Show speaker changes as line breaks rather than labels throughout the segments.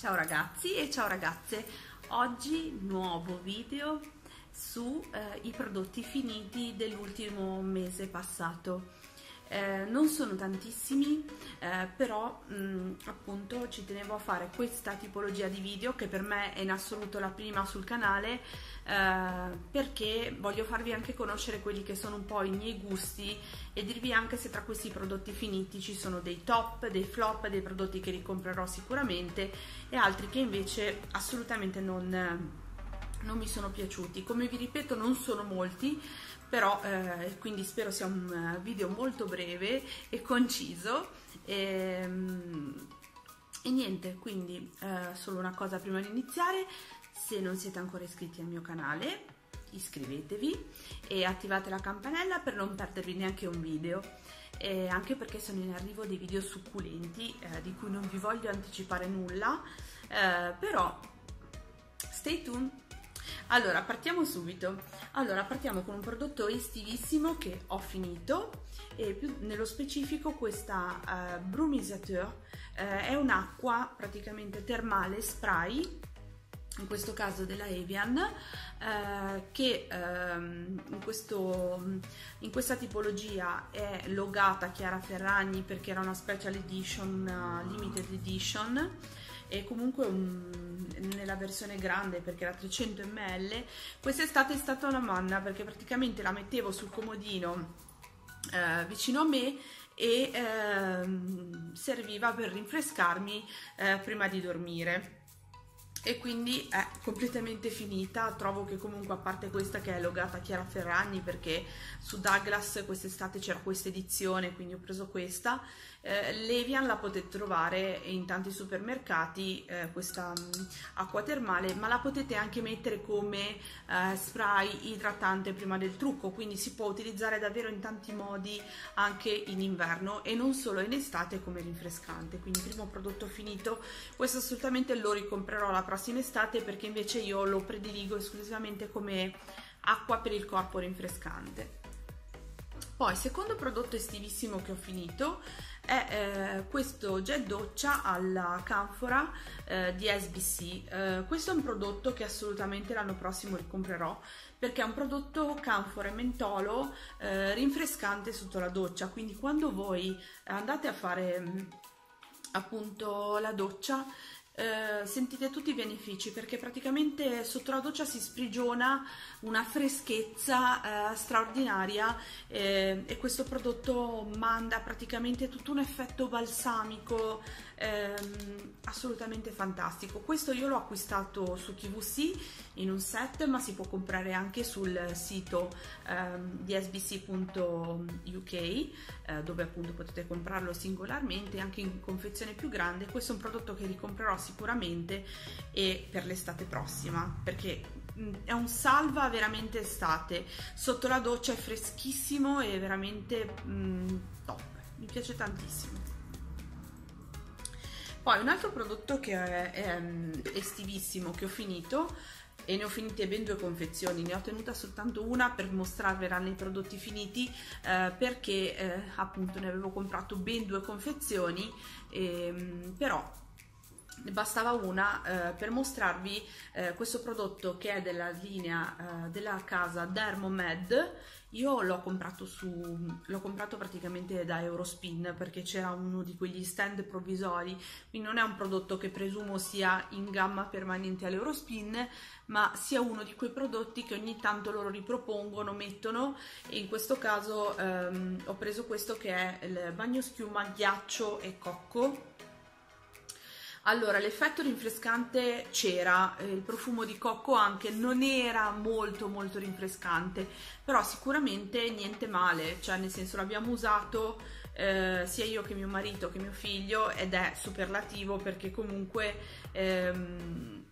Ciao ragazzi e ciao ragazze, oggi nuovo video sui eh, prodotti finiti dell'ultimo mese passato. Eh, non sono tantissimi, eh, però mh, mm, appunto ci tenevo a fare questa tipologia di video che per me è in assoluto la prima sul canale eh, perché voglio farvi anche conoscere quelli che sono un po' i miei gusti e dirvi anche se tra questi prodotti finiti ci sono dei top, dei flop, dei prodotti che ricomprerò sicuramente e altri che invece assolutamente non, non mi sono piaciuti. Come vi ripeto non sono molti, però eh, quindi spero sia un eh, video molto breve e conciso. E, ehm, e niente quindi eh, solo una cosa prima di iniziare. Se non siete ancora iscritti al mio canale iscrivetevi e attivate la campanella per non perdervi neanche un video. E anche perché sono in arrivo dei video succulenti eh, di cui non vi voglio anticipare nulla eh, però stay tuned allora, partiamo subito. Allora, partiamo con un prodotto estivissimo che ho finito e più nello specifico questa uh, Brumisateur uh, è un'acqua praticamente termale spray in questo caso della Evian, eh, che ehm, in, questo, in, questa tipologia è logata Chiara Ferragni perché era una special edition, una limited edition e comunque un, nella versione grande perché era 300 ml quest'estate è stata una manna perché praticamente la mettevo sul comodino eh, vicino a me e eh, serviva per rinfrescarmi eh, prima di dormire. E quindi è completamente finita. Trovo che comunque a parte questa che è logata a Chiara Ferragni perché su Douglas quest'estate c'era questa edizione quindi ho preso questa eh, Levian la potete trovare in tanti supermercati eh, questa um, acqua termale ma la potete anche mettere come eh, spray idratante prima del trucco quindi si può utilizzare davvero in tanti modi anche in inverno e non solo in estate come rinfrescante. Quindi primo prodotto finito questo assolutamente lo ricomprerò la prossima estate perché invece io lo prediligo esclusivamente come acqua per il corpo rinfrescante poi secondo prodotto estivissimo che ho finito è eh, questo gel doccia alla canfora eh, di SBC. Eh, questo è un prodotto che assolutamente l'anno prossimo ricomprerò perché è un prodotto canfora e mentolo eh, rinfrescante sotto la doccia, quindi quando voi andate a fare mm, appunto la doccia eh, sentite tutti i benefici perché praticamente sotto la doccia si sprigiona una freschezza eh, straordinaria eh, e questo prodotto manda praticamente tutto un effetto balsamico ehm, assolutamente fantastico. Questo io l'ho acquistato su TVC in un set ma si può comprare anche sul sito ehm, di sbc.uk eh, dove appunto potete comprarlo singolarmente anche in confezione più grande. Questo è un prodotto che ricomprerò sicuramente e per l'estate prossima perché è un salva veramente estate. Sotto la doccia è freschissimo e veramente mm, top. Mi piace tantissimo. Poi un altro prodotto che è, è estivissimo che ho finito e ne ho finite ben due confezioni, ne ho tenuta soltanto una per mostrarvela i prodotti finiti eh, perché eh, appunto ne avevo comprato ben due confezioni, ehm, però ne bastava una eh, per mostrarvi eh, questo prodotto che è della linea eh, della casa Dermomed. Io l'ho comprato comprato praticamente da Eurospin perché c'era uno di quegli stand provvisori. Quindi non è un prodotto che presumo sia in gamma permanente all'Eurospin ma sia uno di quei prodotti che ogni tanto loro ripropongono mettono. E in questo caso ehm, ho preso questo che è il bagno schiuma ghiaccio e cocco allora, l'effetto rinfrescante c'era, eh, il profumo di cocco anche non era molto molto rinfrescante, però sicuramente niente male, cioè nel senso l'abbiamo usato eh, sia io che mio marito che mio figlio ed è superlativo perché comunque ehm,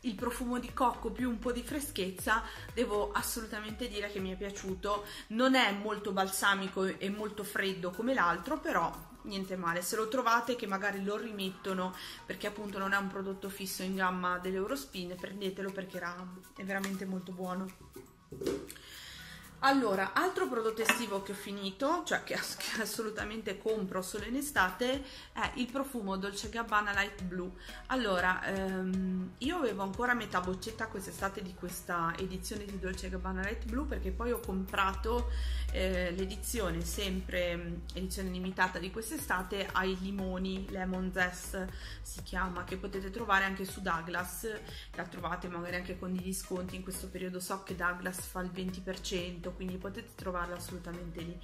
il profumo di cocco più un po' di freschezza devo assolutamente dire che mi è piaciuto. Non è molto balsamico e molto freddo come l'altro però niente male, se lo trovate che magari lo rimettono perché appunto non è un prodotto fisso in gamma dell'Eurospin, prendetelo perché era, è veramente molto buono. Allora, altro prodotto estivo che ho finito, cioè che, che, assolutamente compro solo in estate, è il profumo Dolce Gabbana Light Blue. Allora, ehm, io avevo ancora metà boccetta quest'estate di questa edizione di Dolce Gabbana Light Blue perché poi ho comprato eh, l'edizione, sempre mm, edizione limitata di quest'estate, ai limoni, Lemon Zest si chiama, che potete trovare anche su Douglas, la trovate magari anche con degli sconti, in questo periodo so che Douglas fa il 20%, quindi potete trovarlo assolutamente lì.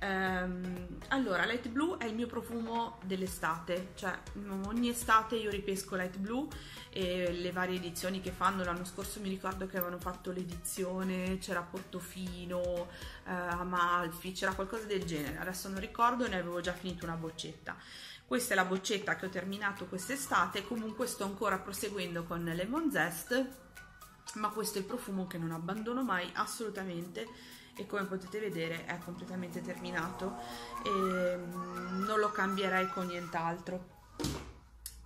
Um, allora, Light Blue è il mio profumo dell'estate, cioè ogni estate io ripesco Light Blue e le varie edizioni che fanno. L'anno scorso mi ricordo che avevano fatto l'edizione, c'era Portofino, uh, Amalfi, c'era qualcosa del genere. Adesso non ricordo, ne avevo già finito una boccetta. Questa è la boccetta che ho terminato quest'estate, comunque sto ancora proseguendo con Lemon Zest, ma questo è il profumo che non abbandono mai assolutamente e come potete vedere è completamente terminato e mm, non lo cambierei con nient'altro.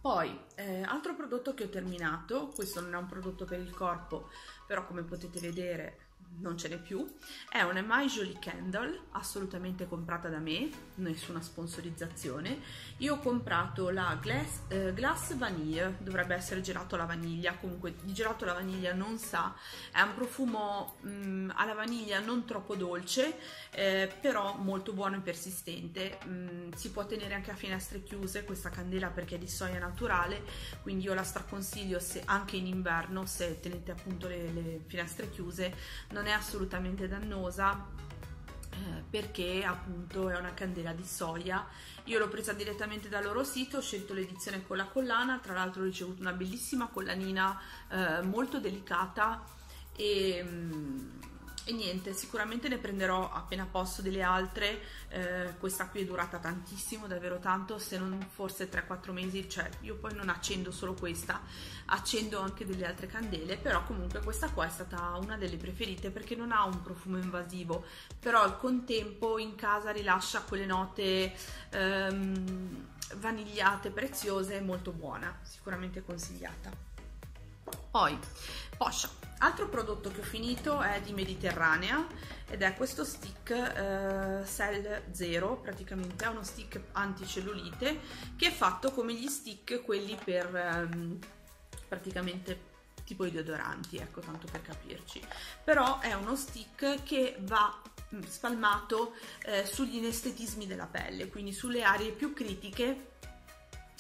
Poi, eh, altro prodotto che ho terminato, questo non è un prodotto per il corpo, però come potete vedere non ce n'è più, è una My Jolie Candle, assolutamente comprata da me, nessuna sponsorizzazione. Io ho comprato la Glass, eh, Glass Vanille, dovrebbe essere gelato alla vaniglia, comunque di gelato alla vaniglia non sa, è un profumo mh, mm, alla vaniglia non troppo dolce, eh, però molto buono e persistente. Mh, mm, si può tenere anche a finestre chiuse questa candela perché è di soia naturale, quindi io la straconsiglio se, anche in inverno se tenete appunto le, le finestre chiuse non è assolutamente dannosa eh, perché appunto è una candela di soia. Io l'ho presa direttamente dal loro sito ho scelto l'edizione con la collana tra l'altro ho ricevuto una bellissima collanina eh, molto delicata e mm, e niente sicuramente ne prenderò appena posso delle altre. Eh, questa qui è durata tantissimo davvero tanto se non forse 3-4 mesi cioè io poi non accendo solo questa accendo anche delle altre candele però comunque questa qua è stata una delle preferite perché non ha un profumo invasivo però al contempo in casa rilascia quelle note ehm, vanigliate preziose molto buona sicuramente consigliata. Poi Poscia Altro prodotto che ho finito è di Mediterranea ed è questo stick eh, Cell Zero, praticamente è uno stick anticellulite che è fatto come gli stick quelli per ehm, praticamente tipo i deodoranti, ecco tanto per capirci. Però è uno stick che va mm, spalmato eh, sugli inestetismi della pelle, quindi sulle aree più critiche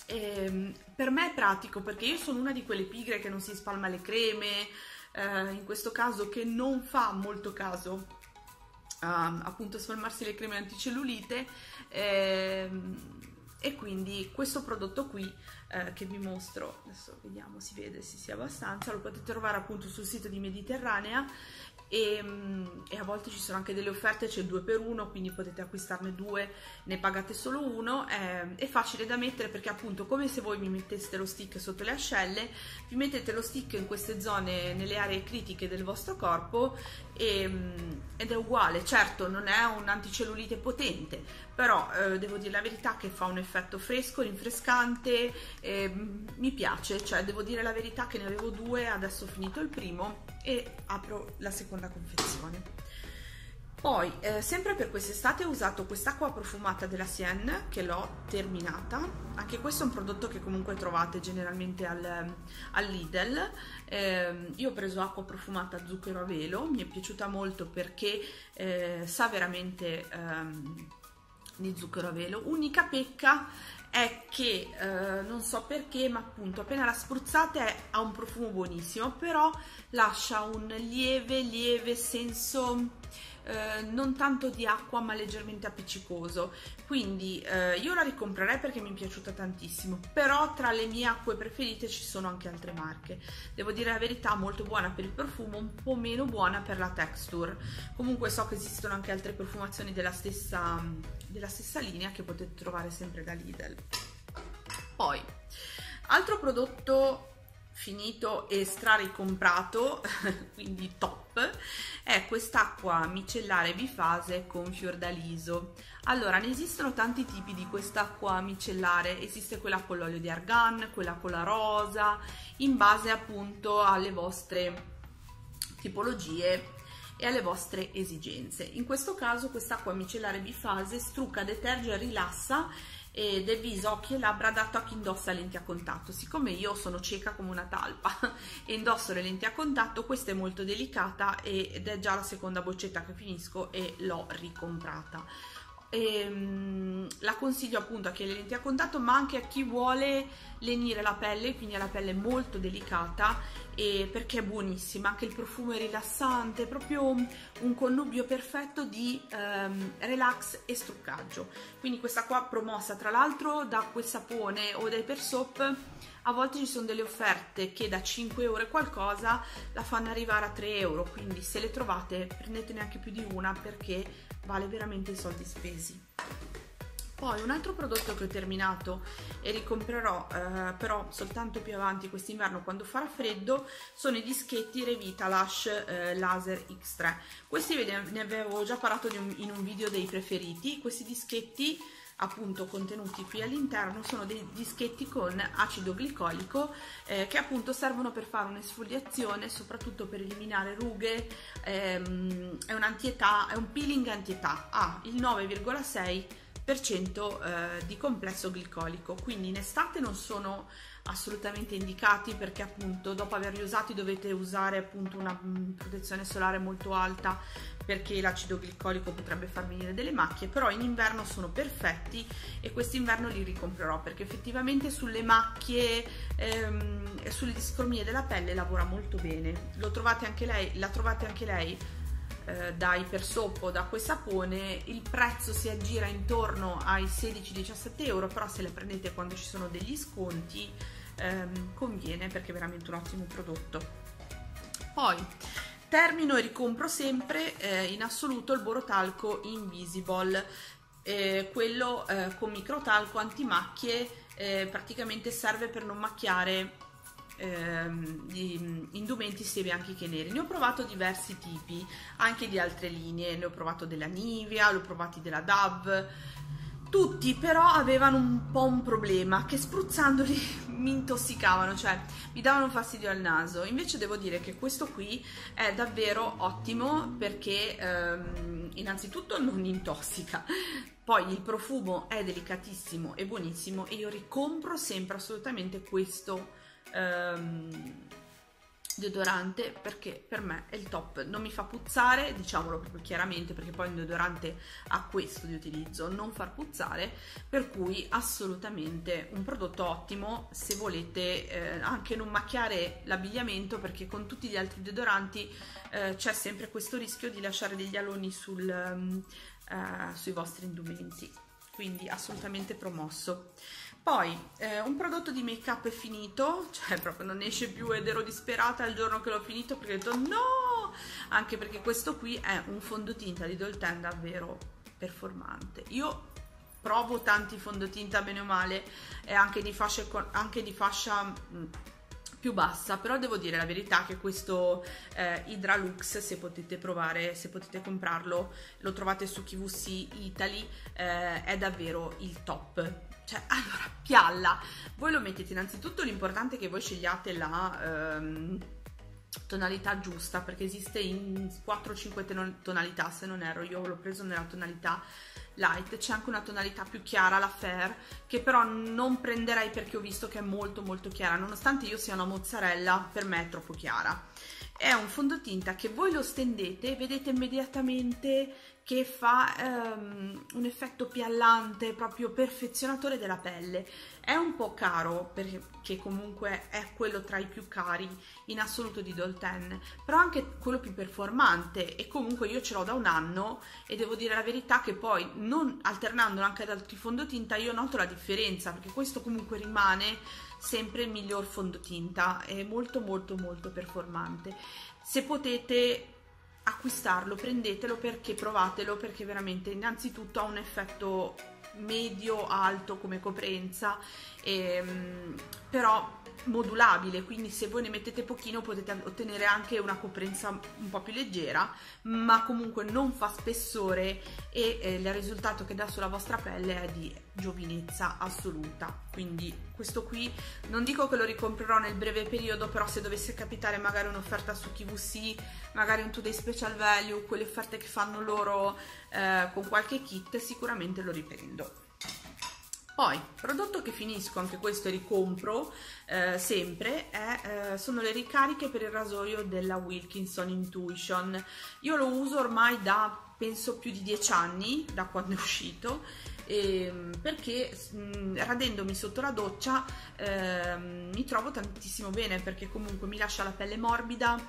e, ehm, per me è pratico perché io sono una di quelle pigre che non si spalma le creme, eh, in questo caso che non fa molto caso a appunto spalmarsi le creme anticellulite ehm, e quindi questo prodotto qui eh, che vi mostro adesso vediamo si vede se sia abbastanza lo potete trovare appunto sul sito di Mediterranea e, mm, e, a volte ci sono anche delle offerte, c'è il 2 per 1 quindi potete acquistarne due, ne pagate solo uno, è, è, facile da mettere perché appunto come se voi mi metteste lo stick sotto le ascelle, vi mettete lo stick in queste zone, nelle aree critiche del vostro corpo e, mm, ed è uguale, certo non è un anticellulite potente, però eh, devo dire la verità che fa un effetto fresco, rinfrescante, eh, mi piace, cioè devo dire la verità che ne avevo due, adesso ho finito il primo e apro la seconda confezione. Poi, eh, sempre per quest'estate ho usato quest'acqua profumata della Sienne che l'ho terminata. Anche questo è un prodotto che comunque trovate generalmente al, al Lidl. Eh, io ho preso acqua profumata zucchero a velo, mi è piaciuta molto perché eh, sa veramente ehm, di zucchero a velo. Unica pecca è che eh, non so perché, ma appunto appena la spruzzate ha un profumo buonissimo, però lascia un lieve, lieve senso eh, non tanto di acqua ma leggermente appiccicoso. Quindi eh, io la ricomprerei perché mi è piaciuta tantissimo. Però tra le mie acque preferite ci sono anche altre marche. Devo dire la verità molto buona per il profumo un po' meno buona per la texture. Comunque so che esistono anche altre profumazioni della stessa, della stessa linea che potete trovare sempre da Lidl. Poi altro prodotto finito e straricomprato, quindi top, è quest'acqua micellare bifase con fiordaliso. Allora, ne esistono tanti tipi di quest'acqua micellare, esiste quella con l'olio di argan, quella con la rosa, in base appunto alle vostre tipologie e alle vostre esigenze. In questo caso quest'acqua micellare bifase strucca, deterge rilassa e del viso, occhi e labbra adatto a chi indossa lenti a contatto. Siccome io sono cieca come una talpa e indosso le lenti a contatto, questa è molto delicata ed è già la seconda boccetta che finisco e l'ho ricomprata e, ehm, la consiglio appunto a chi ha le lenti a contatto ma anche a chi vuole lenire la pelle quindi ha la pelle molto delicata perché è buonissima anche il profumo è rilassante proprio un connubio perfetto di um, relax e struccaggio quindi questa qua promossa tra l'altro da quel sapone o dai per soap a volte ci sono delle offerte che da 5 euro e qualcosa la fanno arrivare a 3 euro quindi se le trovate prendetene anche più di una perché vale veramente i soldi spesi. Poi un altro prodotto che ho terminato e ricomprerò eh, però soltanto più avanti quest'inverno quando farà freddo sono i dischetti Revita Lash eh, Laser X3. Questi ne avevo già parlato un, in un video dei preferiti, questi dischetti appunto contenuti qui all'interno sono dei dischetti con acido glicolico eh, che appunto servono per fare un'esfoliazione soprattutto per eliminare rughe ehm, è un è un peeling antietà ha il 9,6 eh, di complesso glicolico. Quindi in estate non sono assolutamente indicati perché appunto dopo averli usati dovete usare appunto una mm, protezione solare molto alta perché l'acido glicolico potrebbe far venire delle macchie però in inverno sono perfetti e quest'inverno li ricomprerò perché effettivamente sulle macchie ehm, e sulle discromie della pelle lavora molto bene. Lo trovate anche lei la trovate anche lei eh, da Ipersoap da quel sapone il prezzo si aggira intorno ai 16-17 euro però se le prendete quando ci sono degli sconti ehm, conviene perché è veramente un ottimo prodotto. Poi termino e ricompro sempre eh, in assoluto il borotalco Invisible eh, quello eh, con microtalco antimacchie eh, praticamente serve per non macchiare ehm, di indumenti sia bianchi che neri ne ho provato diversi tipi anche di altre linee. Ne ho provato della Nivea l'ho provati della Dove tutti però avevano un po' un problema che spruzzandoli mi intossicavano, cioè mi davano fastidio al naso. Invece devo dire che questo qui è davvero ottimo perché ehm, innanzitutto non intossica, poi il profumo è delicatissimo e buonissimo e io ricompro sempre assolutamente questo ehm, deodorante perché per me è il top. Non mi fa puzzare diciamolo proprio chiaramente perché poi il deodorante ha questo di utilizzo non far puzzare per cui assolutamente un prodotto ottimo se volete eh, anche non macchiare l'abbigliamento perché con tutti gli altri deodoranti eh, c'è sempre questo rischio di lasciare degli aloni sul, um, uh, sui vostri indumenti. Quindi assolutamente promosso poi eh, un prodotto di make up è finito, cioè proprio non esce più ed ero disperata il giorno che l'ho finito perché ho detto no! Anche perché questo qui è un fondotinta di Dolten davvero performante. Io provo tanti fondotinta bene o male e anche di fascia, anche di fascia mm, più bassa però devo dire la verità che questo eh, Hydralux se potete provare se potete comprarlo lo trovate su QVC Italy eh, è davvero il top cioè, allora, pialla. Voi lo mettete innanzitutto, l'importante è che voi scegliate la ehm, tonalità giusta, perché esiste in 4-5 tonalità, se non erro. Io l'ho preso nella tonalità light. C'è anche una tonalità più chiara, la fair, che però non prenderei perché ho visto che è molto molto chiara. Nonostante io sia una mozzarella, per me è troppo chiara. È un fondotinta che voi lo stendete e vedete immediatamente che fa um, un effetto piallante, proprio perfezionatore della pelle. È un po' caro perché comunque è quello tra i più cari in assoluto di Dolten, però anche quello più performante e comunque io ce l'ho da un anno e devo dire la verità che poi non alternandolo anche ad altri fondotinta io noto la differenza perché questo comunque rimane sempre il miglior fondotinta, è molto molto molto performante. Se potete acquistarlo, prendetelo perché provatelo perché veramente innanzitutto ha un effetto medio-alto come coprenza, ehm, però modulabile, quindi se voi ne mettete pochino potete ottenere anche una coprenza un po' più leggera, ma comunque non fa spessore e eh, il risultato che dà sulla vostra pelle è di giovinezza assoluta. Quindi questo qui non dico che lo ricomprerò nel breve periodo, però se dovesse capitare magari un'offerta su QVC, magari un 2 day special value, quelle offerte che fanno loro eh, con qualche kit, sicuramente lo riprendo. Poi, prodotto che finisco, anche questo ricompro eh, sempre, è, eh, sono le ricariche per il rasoio della Wilkinson Intuition. Io lo uso ormai da, penso, più di 10 anni, da quando è uscito, ehm, perché mh, mm, radendomi sotto la doccia eh, mi trovo tantissimo bene, perché comunque mi lascia la pelle morbida,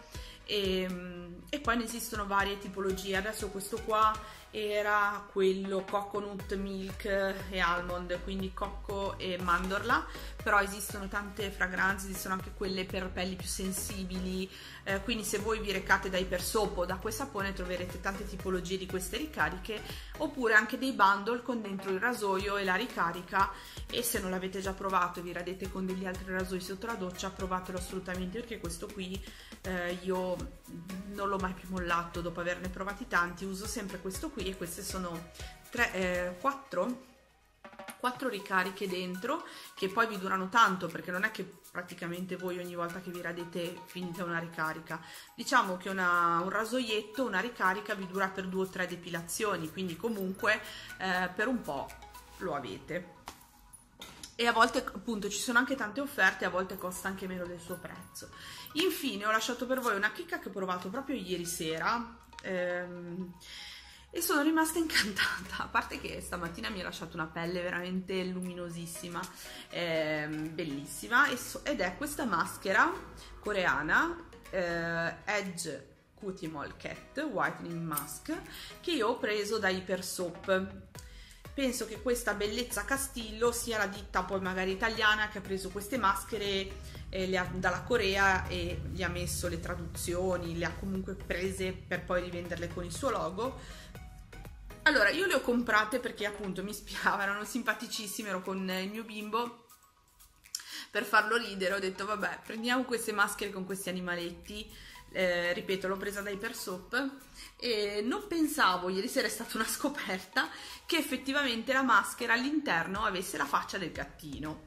e, ehm, e, poi ne esistono varie tipologie. Adesso questo qua era quello coconut milk e almond, quindi cocco e mandorla, però esistono tante fragranze, esistono anche quelle per pelli più sensibili, eh, quindi se voi vi recate da Ipersoap o da quel sapone troverete tante tipologie di queste ricariche, oppure anche dei bundle con dentro il rasoio e la ricarica. E se non l'avete già provato e vi radete con degli altri rasoi sotto la doccia, provatelo assolutamente perché questo qui eh, io non l'ho mai più mollato dopo averne provati tanti, uso sempre questo qui e queste sono 3, eh, 4 quattro ricariche dentro che poi vi durano tanto perché non è che praticamente voi ogni volta che vi radete finite una ricarica. Diciamo che una, un rasoietto una ricarica vi dura per due o tre depilazioni quindi comunque eh, per un po' lo avete e a volte appunto ci sono anche tante offerte a volte costa anche meno del suo prezzo infine ho lasciato per voi una chicca che ho provato proprio ieri sera ehm, e sono rimasta incantata, a parte che stamattina mi ha lasciato una pelle veramente luminosissima, ehm, bellissima, ed è questa maschera coreana eh, Edge Cutie Mall Cat Whitening Mask che io ho preso da Hyper Soap. Penso che questa bellezza Castillo sia la ditta poi magari italiana che ha preso queste maschere eh, ha, dalla Corea e gli ha messo le traduzioni, le ha comunque prese per poi rivenderle con il suo logo. Allora, io le ho comprate perché appunto mi ispiravano, erano simpaticissime, ero con il mio bimbo. Per farlo ridere, ho detto vabbè, prendiamo queste maschere con questi animaletti, eh, ripeto, l'ho presa da Hypersoap e non pensavo, ieri sera è stata una scoperta, che effettivamente la maschera all'interno avesse la faccia del gattino.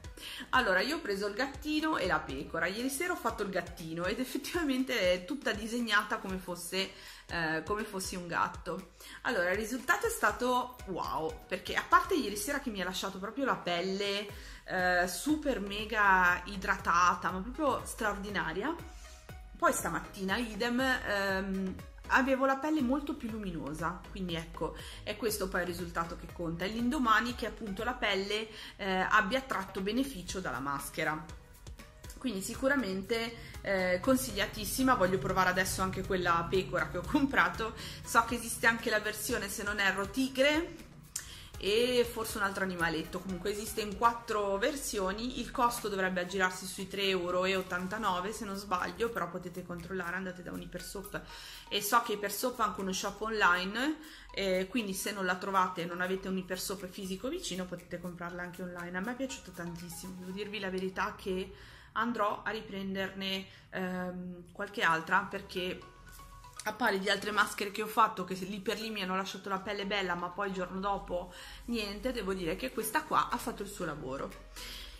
Allora, io ho preso il gattino e la pecora, ieri sera ho fatto il gattino ed effettivamente è tutta disegnata come fosse eh, come fossi un gatto. Allora, il risultato è stato wow, perché a parte ieri sera che mi ha lasciato proprio la pelle eh, super mega idratata, ma proprio straordinaria, poi stamattina idem ehm, avevo la pelle molto più luminosa, quindi ecco, è questo poi il risultato che conta, è l'indomani che appunto la pelle eh, abbia tratto beneficio dalla maschera. Quindi sicuramente eh, consigliatissima voglio provare adesso anche quella pecora che ho comprato. So che esiste anche la versione se non erro tigre e forse un altro animaletto. Comunque esiste in quattro versioni. Il costo dovrebbe aggirarsi sui 3,89 euro se non sbaglio però potete controllare andate da un Ipersoap e so che Ipersoap ha anche uno shop online eh, quindi se non la trovate e non avete un Ipersoap fisico vicino potete comprarla anche online. A me è piaciuto tantissimo. Devo dirvi la verità che andrò a riprenderne ehm, qualche altra perché a pari di altre maschere che ho fatto che lì per lì mi hanno lasciato la pelle bella ma poi il giorno dopo niente devo dire che questa qua ha fatto il suo lavoro.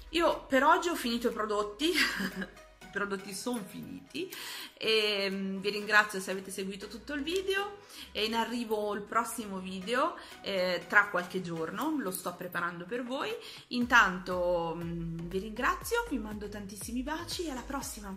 Io per oggi ho finito i prodotti prodotti sono finiti e mm, vi ringrazio se avete seguito tutto il video e in arrivo il prossimo video eh, tra qualche giorno lo sto preparando per voi. Intanto mm, vi ringrazio vi mando tantissimi baci e alla prossima